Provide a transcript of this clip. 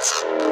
怎么